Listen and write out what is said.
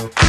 Okay.